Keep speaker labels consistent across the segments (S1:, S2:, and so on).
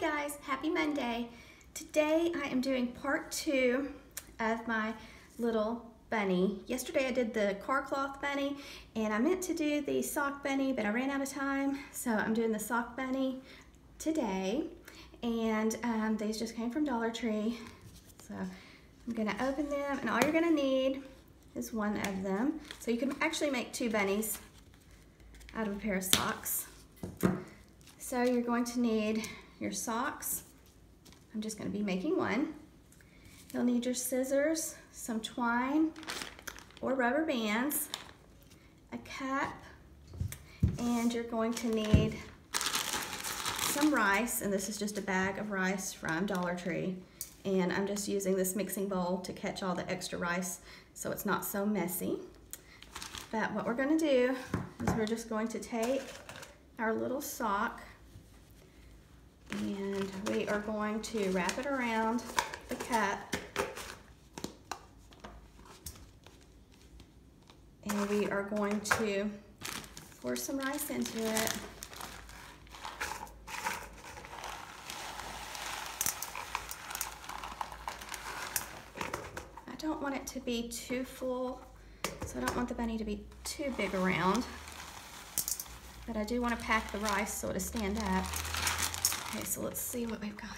S1: guys, happy Monday. Today I am doing part two of my little bunny. Yesterday I did the car cloth bunny and I meant to do the sock bunny but I ran out of time so I'm doing the sock bunny today and um, these just came from Dollar Tree so I'm gonna open them and all you're gonna need is one of them so you can actually make two bunnies out of a pair of socks so you're going to need your socks. I'm just going to be making one. You'll need your scissors, some twine or rubber bands, a cap, and you're going to need some rice, and this is just a bag of rice from Dollar Tree. And I'm just using this mixing bowl to catch all the extra rice so it's not so messy. But what we're gonna do is we're just going to take our little sock are going to wrap it around the cup. And we are going to pour some rice into it. I don't want it to be too full, so I don't want the bunny to be too big around. But I do want to pack the rice so it'll stand up. Okay, so let's see what we've got.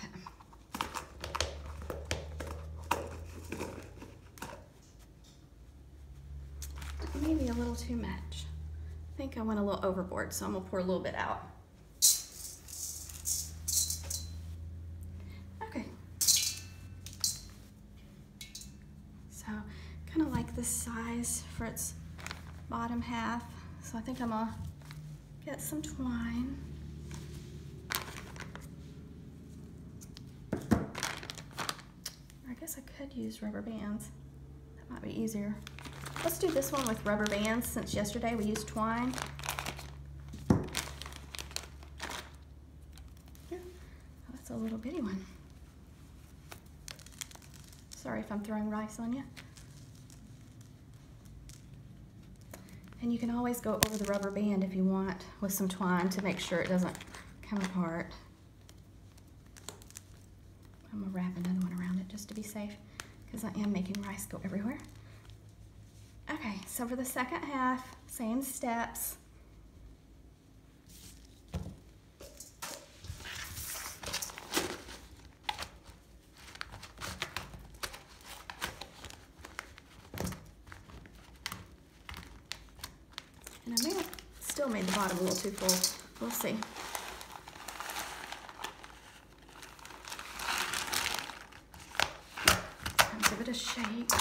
S1: Maybe a little too much. I think I went a little overboard, so I'm gonna pour a little bit out. Okay. So, kind of like this size for its bottom half. So I think I'm gonna get some twine. Guess I could use rubber bands. That might be easier. Let's do this one with rubber bands since yesterday we used twine. Yeah. Oh, that's a little bitty one. Sorry if I'm throwing rice on you. And you can always go over the rubber band if you want with some twine to make sure it doesn't come apart. I'm gonna wrap another one around it just to be safe because I am making rice go everywhere. Okay, so for the second half, same steps. And I may have still made the bottom a little too full. We'll see. Give it a shake.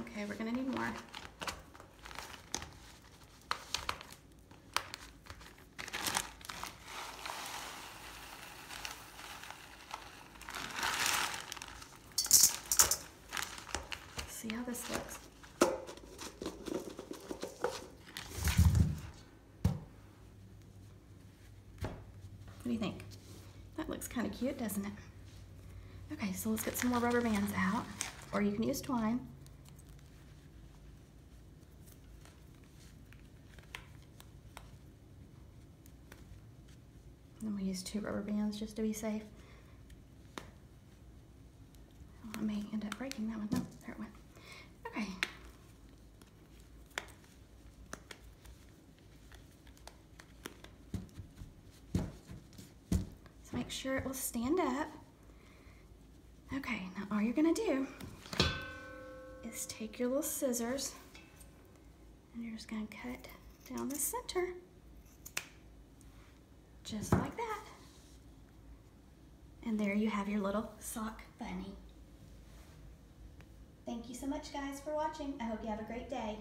S1: Okay, we're gonna need more. See how this looks. What do you think? That looks kind of cute, doesn't it? Okay, so let's get some more rubber bands out, or you can use twine. And then we use two rubber bands just to be safe. Oh, I may end up breaking that one. No, there it went. Okay. So make sure it will stand up. Okay, now all you're gonna do is take your little scissors and you're just gonna cut down the center, just like that. And there you have your little sock bunny. Thank you so much guys for watching. I hope you have a great day.